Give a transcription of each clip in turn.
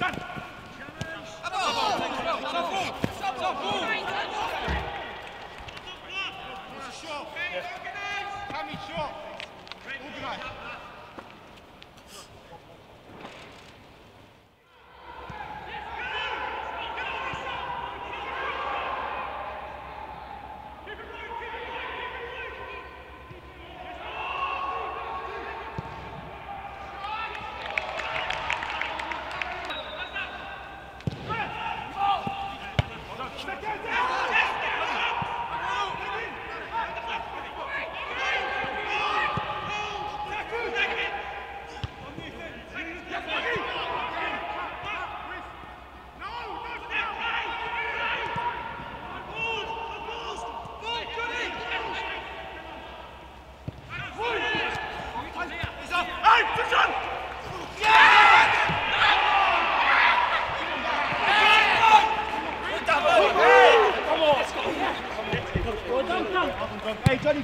Organize!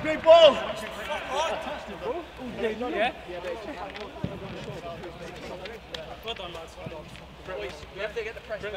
Great ball! Yeah? Well done, lads. Well done. Boys, we have to get the press back.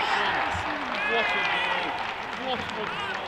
What a goal. What a goal.